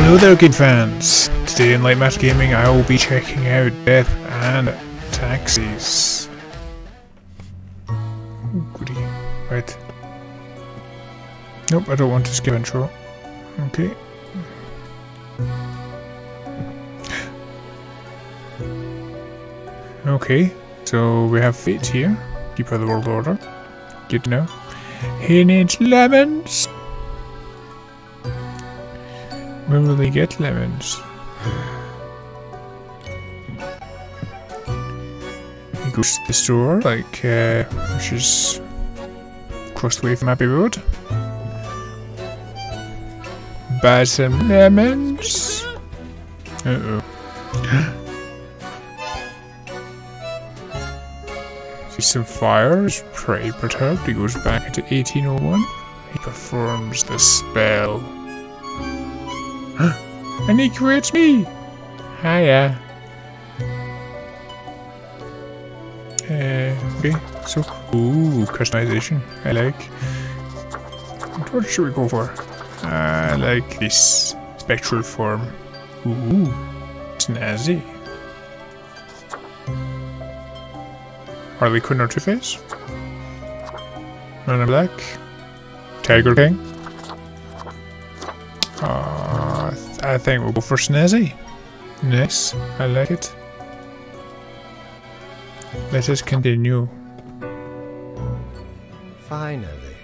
Hello there, good fans. Today in Light Matter Gaming, I will be checking out Death and Taxes. Ooh. Right. Nope, I don't want to skip intro. Okay. Okay, so we have Fate here, Keeper of the World Order. Good to know. He needs lemons! Where will they get lemons? He goes to the store, like, uh, which is across the way from Abbey Road. Buy some lemons. Uh oh. See some fires, pretty perturbed. He goes back into 1801. He performs the spell. he creates me! Hiya. Uh, okay, so, ooh, customization. I like. What should we go for? I like this spectral form. Ooh, snazzy. Harley Quinn or Two-Face? Man in Black? Tiger King? I think we'll go for Snazzy. Nice, I like it. Let us continue. Finally,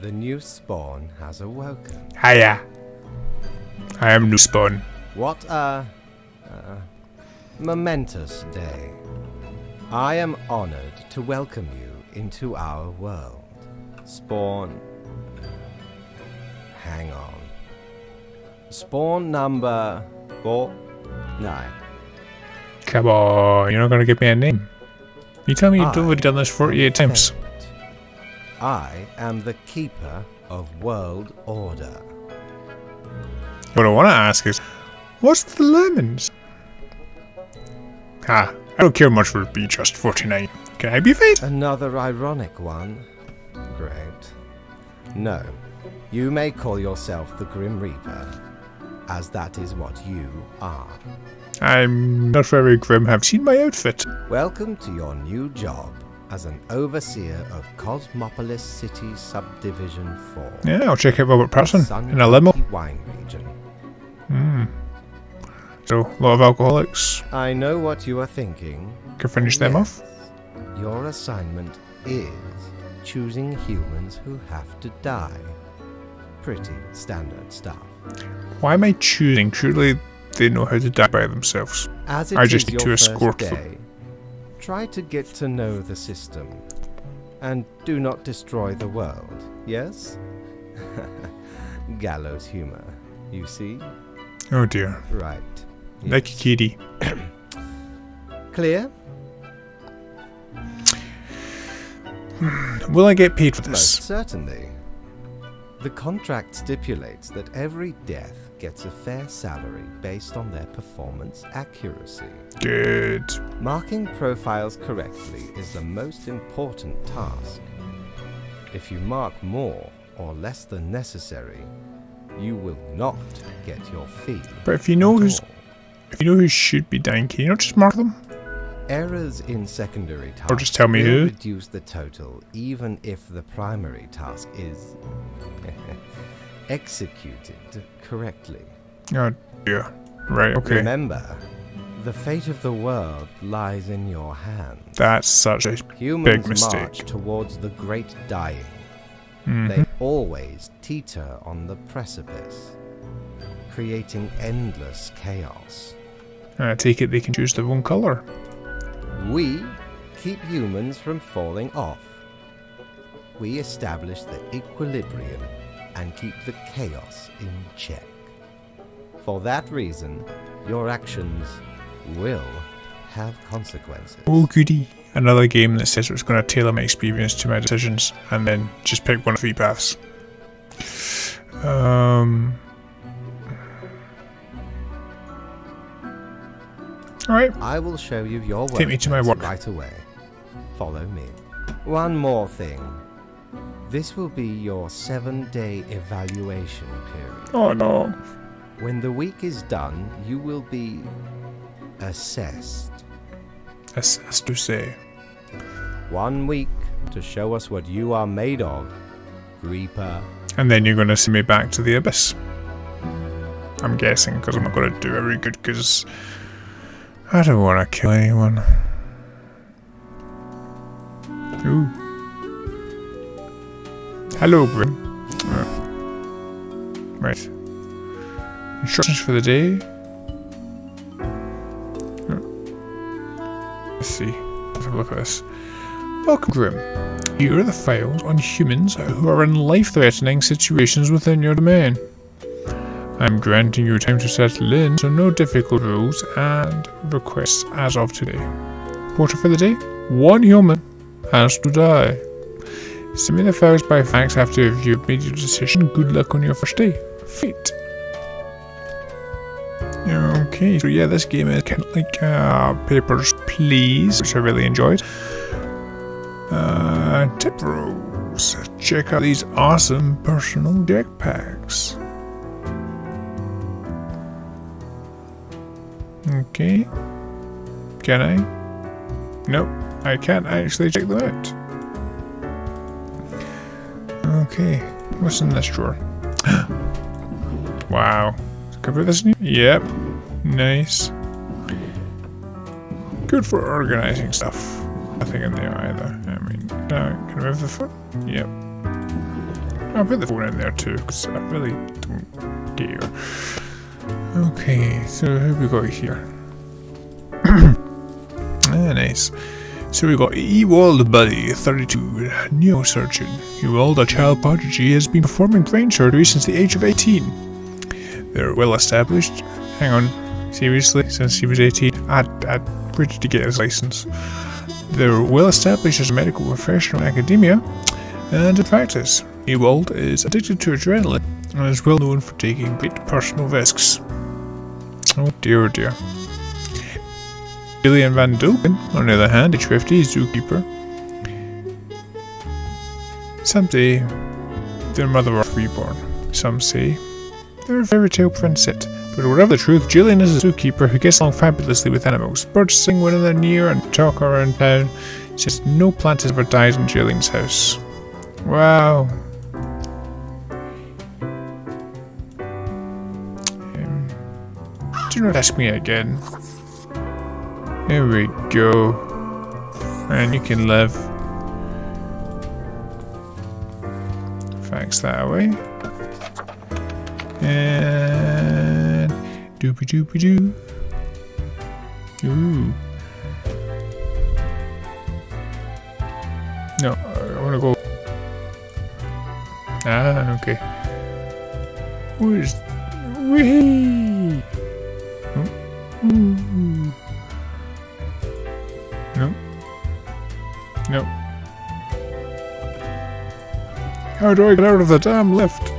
the new spawn has awoken. Hiya. I am New Spawn. What a, a momentous day. I am honored to welcome you into our world. Spawn. Hang on. Spawn number four, nine. Come on, you're not gonna give me a name. You tell me you've already done this 48 times. I am the keeper of world order. What I want to ask is, what's the lemons? Ah, I don't care much for it be just 49. Can I be fate? Another ironic one. Great. No, you may call yourself the Grim Reaper, as that is what you are. I'm not very grim. Have seen my outfit. Welcome to your new job as an overseer of Cosmopolis City Subdivision 4. Yeah, I'll check out Robert Pattinson in a limo. Wine region. Hmm. So, a lot of alcoholics. I know what you are thinking. Can finish them off. Your assignment is choosing humans who have to die. Pretty standard stuff. Why am I choosing? Surely they know how to die by themselves. As I just need to escort them. try to get to know the system, and do not destroy the world. Yes? Gallows humor. You see? Oh dear. Right. Like a kitty. Clear? Hmm, will I get paid for this? Most certainly. The contract stipulates that every death gets a fair salary based on their performance accuracy. Good. Marking profiles correctly is the most important task. If you mark more or less than necessary, you will not get your fee. But if you know who's if you know who should be dying, can you not just mark them? Errors in secondary tasks just tell me who. reduce the total even if the primary task is executed correctly. Oh dear. Right, okay. Remember, the fate of the world lies in your hands. That's such a Humans mistake. march towards the great dying. Mhm. They always teeter on the precipice, creating endless chaos. I take it they can choose their own colour. We keep humans from falling off. We establish the equilibrium and keep the chaos in check. For that reason, your actions will have consequences. Oh goody. Another game that says it's going to tailor my experience to my decisions and then just pick one of three paths. Um. Alright, I will show you your work, Take me to my work. right away. Follow me. One more thing. This will be your seven-day evaluation period. oh no. When the week is done, you will be assessed. As to say. One week to show us what you are made of, Reaper. And then you're going to send me back to the abyss. I'm guessing, because I'm not going to do very good, because I don't want to kill anyone. Ooh. Hello, Grim. Uh, right. Instructions for the day. Uh, let's see. Let's have a look at this. Welcome, Grim. Here are the files on humans who are in life-threatening situations within your domain. I'm granting you time to settle in, so no difficult rules and requests as of today. Portrait for the day? One human has to die. Me the files by fax after you've made your decision. Good luck on your first day. Fate. Okay, so yeah, this game is kind of like uh, Papers, Please, which I really enjoyed. Uh, tip rules. Check out these awesome personal jetpacks. Okay. Can I? Nope, I can't actually check them out. Okay, what's in this drawer? wow. Can put this in? Yep. Nice. Good for organizing stuff. Nothing in there either. I mean, can I move the phone? Yep. I'll put the phone in there too, because I really don't care. Okay, so who we got here? ah, nice. So we got Ewald Buddy, 32, neurosurgeon. Ewald, a child prodigy, has been performing brain surgery since the age of 18. They're well established. Hang on, seriously? Since he was 18? I, I, where did get his license? They're well established as a medical professional in academia and in practice. Ewald is addicted to adrenaline and is well known for taking great personal risks. Oh dear, oh dear. Gillian Van Dulken, on the other hand, age 50, zookeeper. Some say their mother was reborn. Some say they're a fairy tale princess. But whatever the truth, Gillian is a zookeeper who gets along fabulously with animals. Birds sing when they're near and talk around town. Just no plant has ever died in Gillian's house. Wow. Do not ask me again. Here we go. And you can live. Fax that away. And doopy doopy doo. Ooh. No, I wanna go. Ah, okay. Where's. Wee! Mm-hmm. No. No. How do I get out of the damn lift?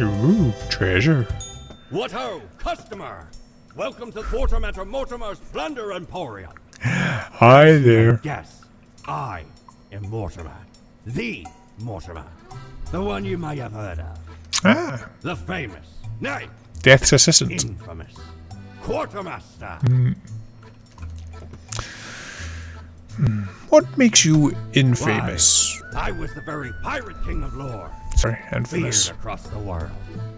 Ooh, treasure. What ho, customer! Welcome to Quartermaster Mortimer's Plunder Emporium. Hi there. Yes, I am Mortimer. The Mortimer. The one you may have heard of. Ah, The famous, nay, Death's assistant. infamous Quartermaster. What makes you infamous? I was the very pirate king of lore, Sorry, feared infamous. across the world.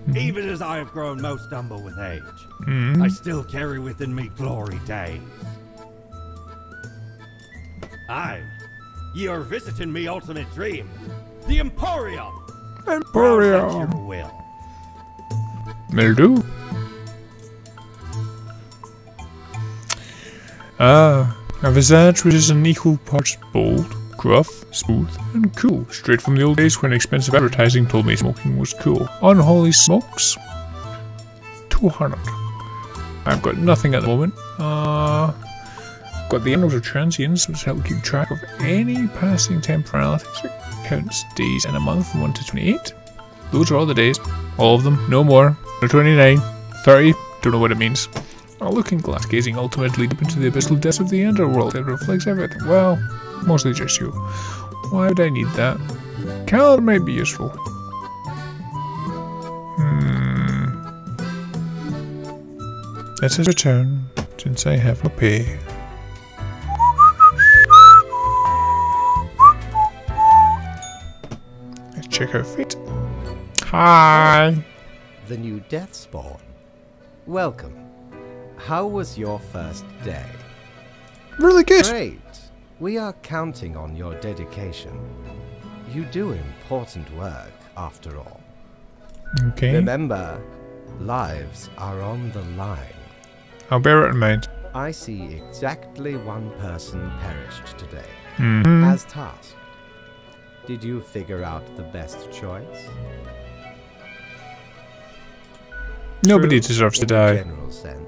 Mm-hmm. Even as I have grown most humble with age, I still carry within me glory days. Aye, ye are visiting me ultimate dream, the Emporium. Emporium. will. Will do. Ah, a visage which is an equal parts bold, gruff, smooth, and cool. Straight from the old days when expensive advertising told me smoking was cool. Unholy smokes? 200. I've got nothing at the moment. Uh, got the Annals of Transience, which help keep track of any passing temporalities. It counts days in a month from 1 to 28. Those are all the days. All of them, no more. 29, 30, Don't know what it means. A looking glass gazing ultimately deep into the abyssal depths of the underworld. It reflects everything. Well, mostly just you. Why would I need that? Calendar might be useful. Hmm. Let us return, since I have no pay. Let's check her feet. Hi. The new Death Spawn. Welcome. How was your first day? Really good. Great. We are counting on your dedication. You do important work, after all. Okay. Remember, lives are on the line. I'll bear it in mind. I see exactly one person perished today, Mhm. as tasked. Did you figure out the best choice? Nobody True, deserves to die. general sense.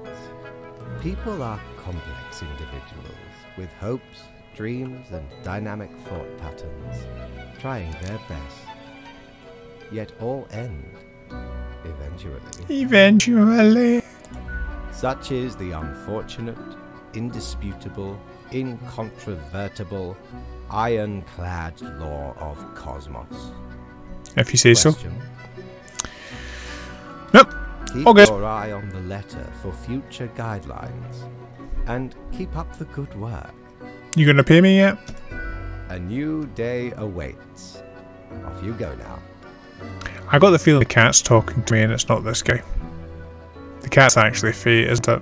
People are complex individuals with hopes, dreams, and dynamic thought patterns, trying their best. Yet all end eventually. Eventually. Such is the unfortunate, indisputable, incontrovertible, ironclad law of cosmos. If you say so. Question. Nope. Keep Okay. your eye on the letter for future guidelines. And keep up the good work. You gonna pay me yet? A new day awaits. Off you go now. I got the feeling the cat's talking to me and it's not this guy. The cat's actually Fate, isn't it?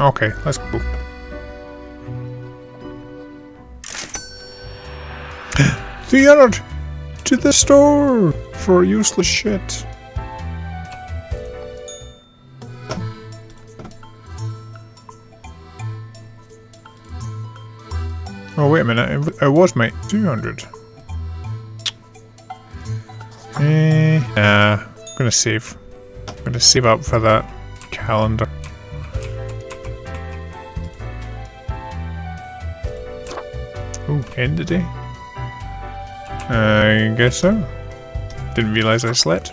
Okay, let's go. Three hundred to the store for useless shit. Oh wait a minute, it, it was my two hundred. Eh, nah, I'm gonna save. I'm gonna save up for that calendar. Oh, end of day? I guess so. Didn't realise I slept.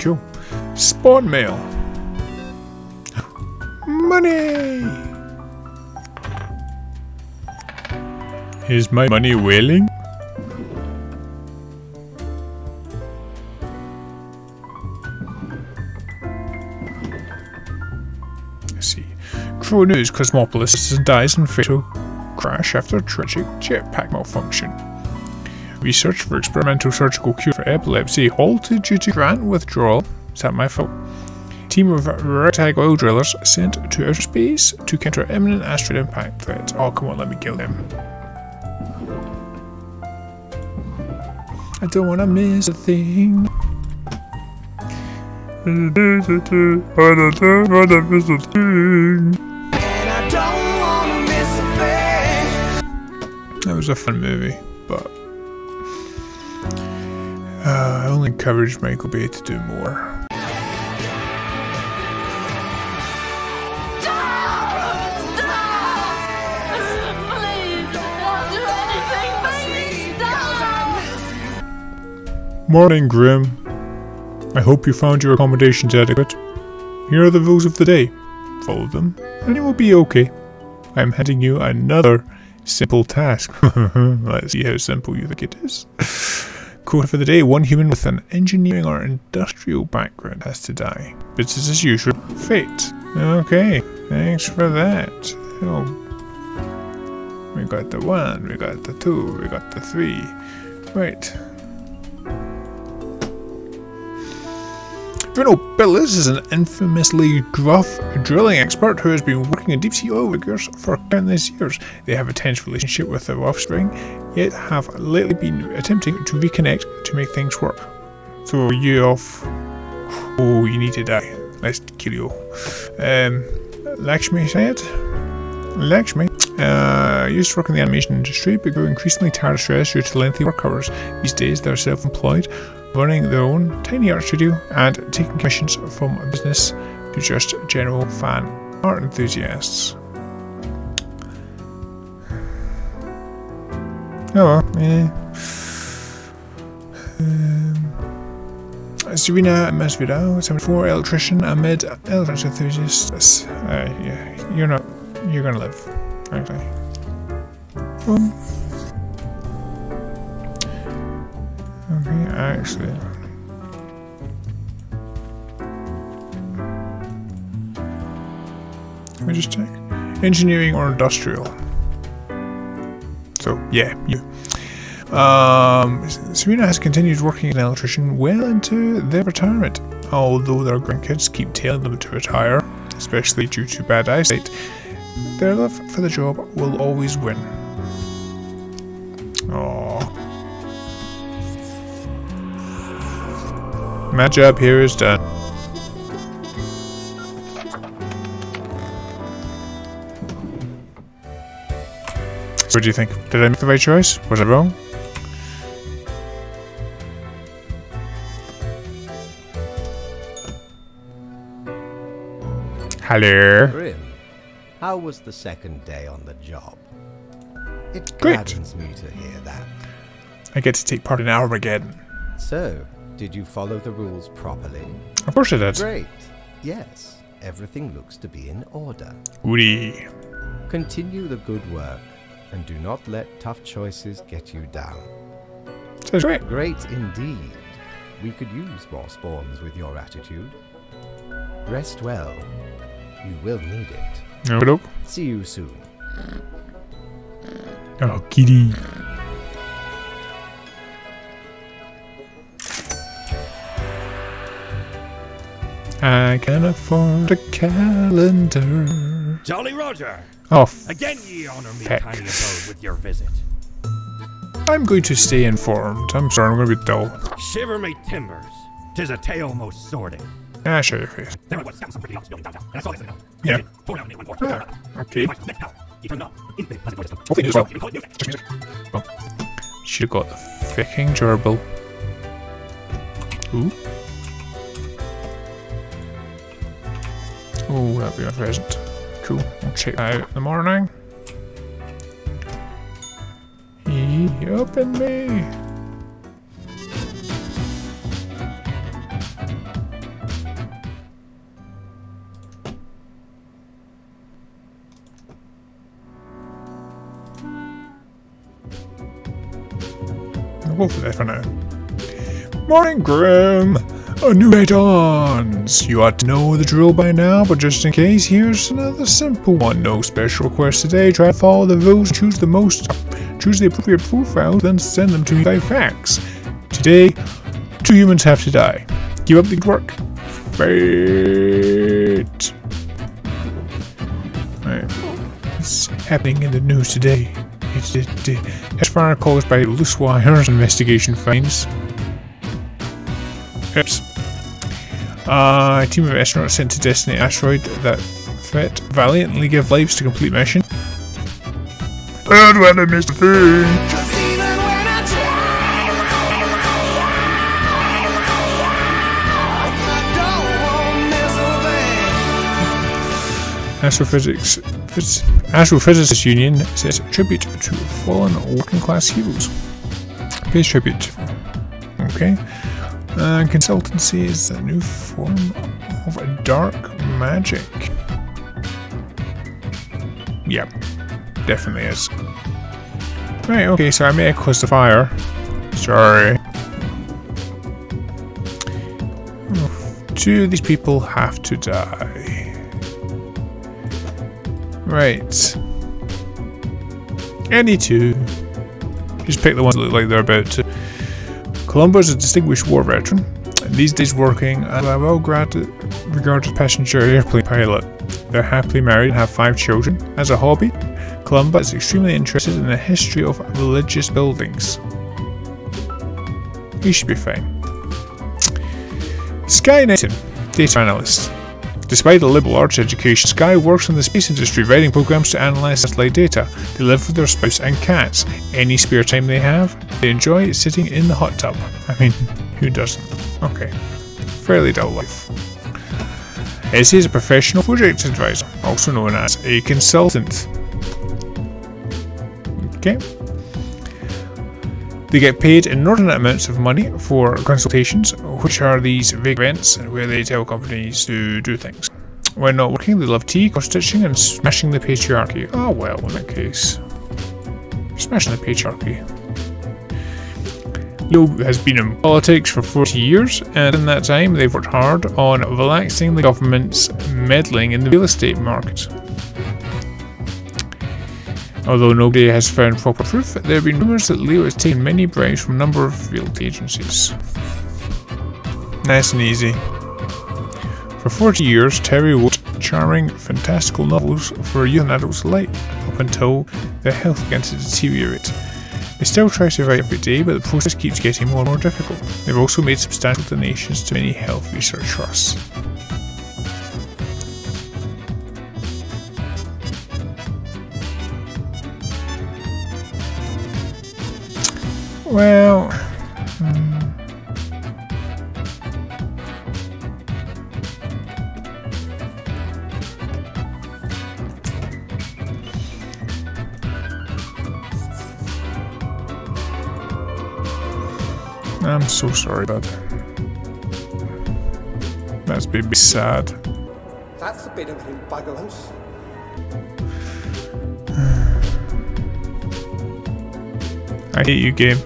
Cool. Spawn mail. Money! Is my money wailing? Let's see. Crow News Cosmopolis dies in fatal crash after tragic jetpack malfunction. Research for experimental surgical cure for epilepsy halted due to grant withdrawal. Is that my fault? Team of ragtag oil drillers sent to outer space to counter imminent asteroid impact threat. Oh, come on, let me kill them. I don't want to miss a thing. I don't want to miss a thing. That was a fun movie, uh, I only encourage Michael Bay to do more. Morning, Grim. I hope you found your accommodations adequate. Here are the rules of the day. Follow them, and you will be okay. I am handing you another simple task. Let's see how simple you think it is. Quote for the day One human with an engineering or industrial background has to die. Business as usual. Fate. Okay, thanks for that. Oh. We got the one, we got the two, we got the three. Right. Bruno Billis is an infamously gruff drilling expert who has been working in deep sea oil riggers for countless years. They have a tense relationship with their offspring, yet have lately been attempting to reconnect to make things work. So you off. Oh, you need to die. Let's kill you. Um, Lakshmi said. Lakshmi uh, used to work in the animation industry, but grew increasingly tired of stress due to lengthy work hours. These days, they're self-employed, running their own tiny art studio and taking commissions from a business to just general fan art enthusiasts. Oh yeah. Um, Serena Masvidal, 74, electrician, Ahmed, electronics enthusiast. Uh, yeah, you're not, you're gonna live, actually. Um, actually. Let me just check. Engineering or industrial? So, yeah, you. Um, Serena has continued working as an electrician well into their retirement, although their grandkids keep telling them to retire, especially due to bad eyesight. Their love for the job will always win. My job here is done. So what do you think? Did I make the right choice? Was I wrong? Hello. Grim, how was the second day on the job? It Great. gladdens me to hear that. I get to take part in Armageddon. So, did you follow the rules properly? Of course I did. Great. Yes, everything looks to be in order. Woody. Continue the good work and do not let tough choices get you down. Sounds great. Great indeed. We could use more spawns with your attitude. Rest well. You will need it. No, nope. See you soon. Oh, kitty. I can afford a calendar. Jolly Roger! Oh, Again ye honor me Heck. tiny abode with your visit. I'm going to stay informed. I'm sorry, I'm going to be dull. Shiver me timbers. Tis a tale most sordid. Ah, show your face. There was some pretty building downtown, and I saw this in the Yeah. Tore down in one floor. Ah, okay. My. He turned up. Instantly pleasant voice. Hopefully is well. Call it music. Just music. Well, should have got the fucking gerbil. Ooh. Oh, that'd be a present. Cool. We'll check that out in the morning. He opened me. I'll go for for now. Morning, Grim! A new day dawns! You ought to know the drill by now, but just in case, here's another simple one. No special requests today. Try to follow the rules, choose the most, choose the appropriate profiles, then send them to me by fax. Today, two humans have to die. Give up the work. Fate. Right. What's happening in the news today? It's it, it, far caused by loose wires investigation finds. Oops. Uh, a team of astronauts sent to Destiny asteroid that threat valiantly give lives to complete mission. And when I missed the thing. Astrophysics Phys- Astrophysicists Union says tribute to fallen working class heroes. Pays tribute. Okay. Uh, consultancy is a new form of dark magic. Yep, definitely is. Right, okay, so I may have caused the fire. Sorry. Two of these people have to die. Right. Any two. Just pick the ones that look like they're about to. Columbo is a distinguished war veteran, and these days working as a well regarded passenger airplane pilot. They're happily married and have five children. As a hobby, Columba is extremely interested in the history of religious buildings. He should be fine. Sky Nathan, data analyst. Despite a liberal arts education, Sky works in the space industry writing programs to analyze satellite data. They live with their spouse and cats. Any spare time they have, they enjoy sitting in the hot tub. I mean, who doesn't? Okay. Fairly dull life. Essie is a professional project advisor, also known as a consultant. Okay. They get paid inordinate amounts of money for consultations, which are these vague events where they tell companies to do things. When not working, they love tea, cross-stitching, and smashing the patriarchy. Oh well, in that case. Smashing the patriarchy. Leo has been in politics for 40 years, and in that time they've worked hard on relaxing the government's meddling in the real estate market. Although nobody has found proper proof, there have been rumours that Leo has taken many bribes from a number of realty agencies. Nice and easy. For 40 years, Terry wrote charming, fantastical novels for youth and adults alike, up until their health began to deteriorate. They still try to write every day, but the process keeps getting more and more difficult. They've also made substantial donations to many health research trusts. Well, hmm. I'm so sorry, bud. That's baby sad. That's a bit of imbagalance. I hate you, game.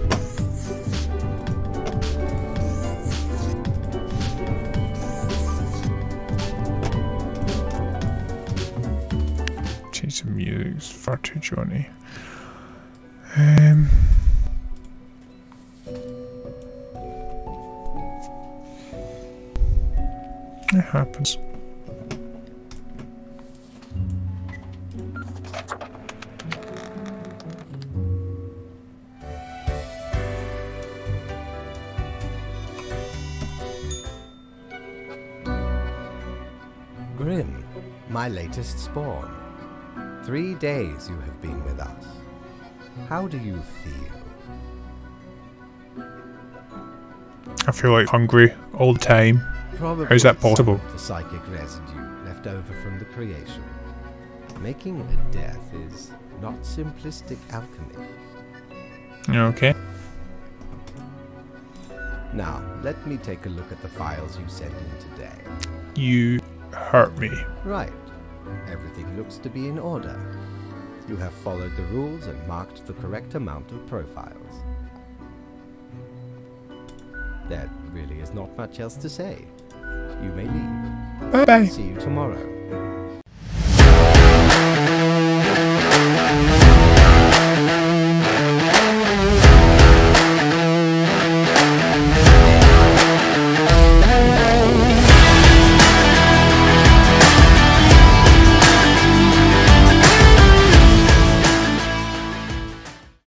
It happens. Grim, my latest spawn. Three days you have been with us. How do you feel? I feel like hungry all the time. Probably How's that possible? The psychic residue left over from the creation. Making a death is not simplistic alchemy. Okay. Now, let me take a look at the files you sent in today. You hurt me. Right. Everything looks to be in order. You have followed the rules and marked the correct amount of profiles. There really is not much else to say. You may leave. Bye bye. See you tomorrow.